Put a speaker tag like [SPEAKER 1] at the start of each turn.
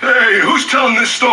[SPEAKER 1] Hey, who's telling this story?